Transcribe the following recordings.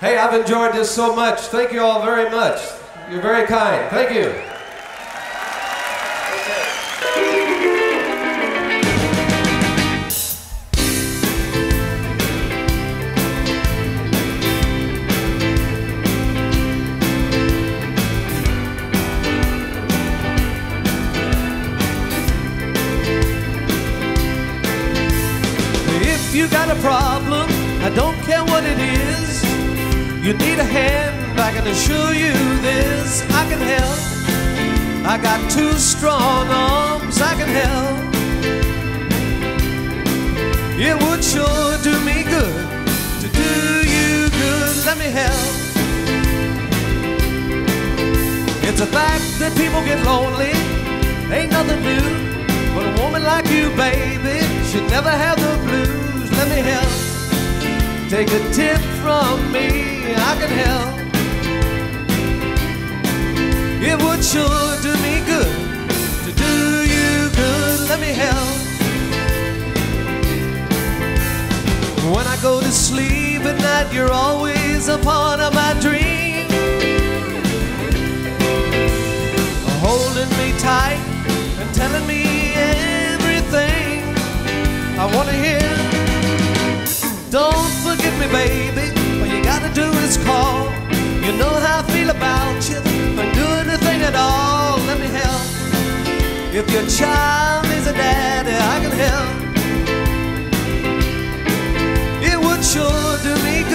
Hey, I've enjoyed this so much. Thank you all very much. You're very kind. Thank you. If you got a problem, I don't care what it is. You need a hand, I can assure you this. I can help. I got two strong arms, I can help. It would sure do me good to do you good. Let me help. It's a fact that people get lonely, ain't nothing new. But a woman like you, baby, should never have the blues. Let me help. Take a tip from to sleep at night, you're always a part of my dream. Holding me tight and telling me everything I want to hear. Don't forget me, baby. All you gotta do is call. You know how I feel about you. Don't do anything at all. Let me help. If your child is a daddy, I can help.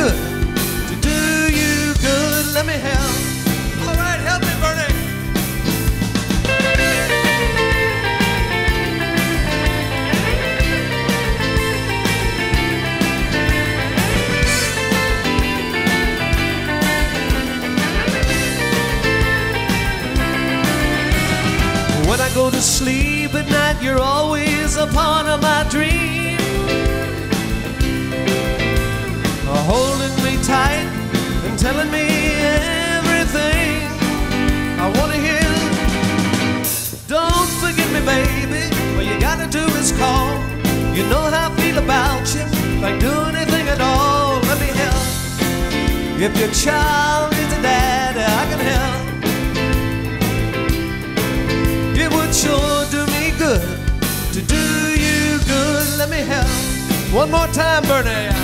Good to do you good. Let me help. All right, help me, Bernie. When I go to sleep at night, you're always a part of my dream. Telling me everything I want to hear. Don't forget me, baby. All you gotta do is call. You know how I feel about you. Like do anything at all. Let me help. If your child needs a dad, I can help. It would sure do me good to do you good. Let me help. One more time, Bernie.